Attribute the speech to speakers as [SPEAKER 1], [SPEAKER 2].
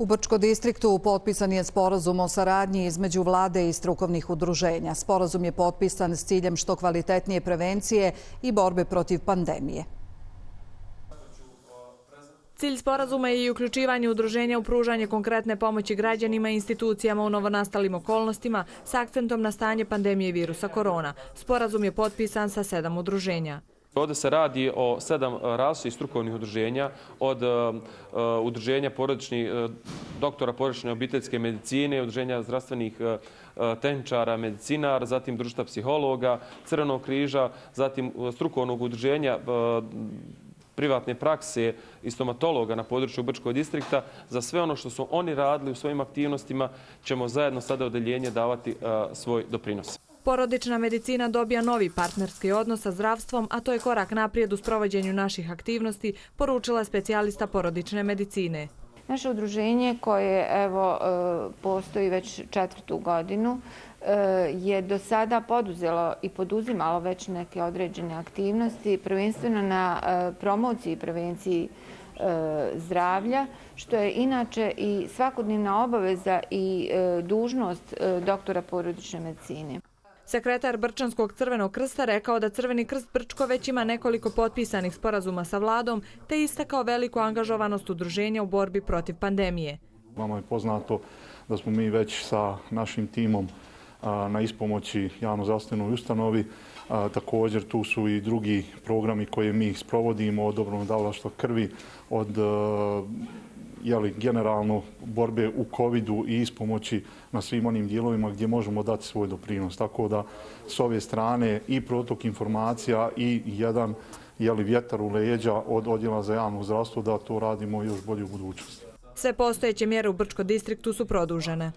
[SPEAKER 1] U Brčko distriktu potpisan je sporazum o saradnji između vlade i strukovnih udruženja. Sporazum je potpisan s ciljem što kvalitetnije prevencije i borbe protiv pandemije.
[SPEAKER 2] Cilj sporazuma je i uključivanje udruženja u pružanje konkretne pomoći građanima i institucijama u novonastalim okolnostima s akcentom na stanje pandemije virusa korona. Sporazum je potpisan sa sedam udruženja.
[SPEAKER 3] Ovdje se radi o sedam e, različitih strukovnih udruženja, od uh, udruženja porodičnih, uh, doktora porodične obiteljske medicine, udruženja zdravstvenih uh, medicinar, zatim društva psihologa, Crvenog križa, zatim strukovnog udruženja privatne prakse i stomatologa na području Brčkog distrikta. Za sve ono što su oni radili u svojim aktivnostima ćemo zajedno sada odeljenje davati svoj doprinos.
[SPEAKER 2] Porodična medicina dobija novi partnerski odnos sa zdravstvom, a to je korak naprijed u sprovođenju naših aktivnosti, poručila specijalista porodične medicine.
[SPEAKER 4] Naše udruženje koje evo, e, postoji već četvrtu godinu e, je do sada poduzelo i poduzimalo već neke određene aktivnosti, prvenstveno na e, promociji i prevenciji zdravlja, što je inače i svakodnevna obaveza i dužnost doktora porodične medicine.
[SPEAKER 2] Sekretar Brčanskog crvenog krsta rekao da Crveni krst Brčko već ima nekoliko potpisanih sporazuma sa vladom, te istakao veliku angažovanost udruženja u borbi protiv pandemije.
[SPEAKER 5] Vama je poznato da smo mi već sa našim timom na ispomoći javno-zastavnoj ustanovi. Također tu su i drugi programi koje mi sprovodimo od dobrom davlaštva krvi, od jeli, generalno borbe u COVID-u i ispomoći na svim onim dijelovima gdje možemo dati svoj doprinos. Tako da s ove strane i protok informacija i jedan jeli, vjetar u leđa od odjela za javno zdravstvo da to radimo još bolje u budućnosti.
[SPEAKER 2] Sve postojeće mjere u Brčko distriktu su produžene.